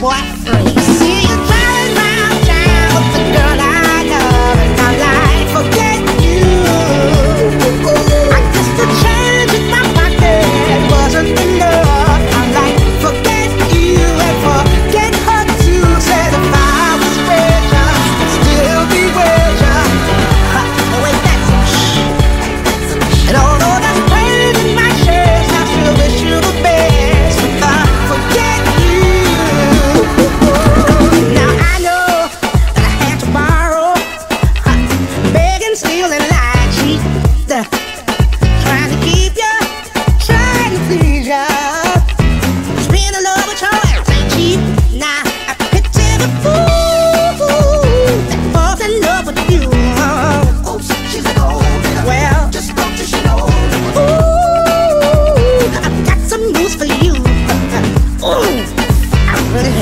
What.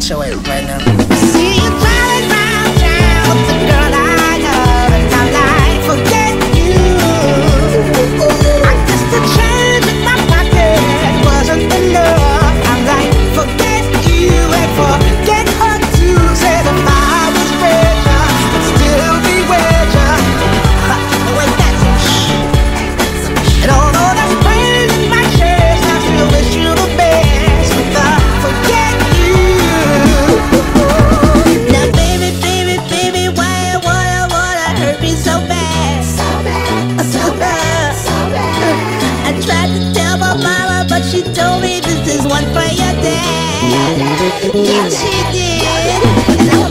HOA right now. Mama, but she told me this is one for your dad. Yes, she did.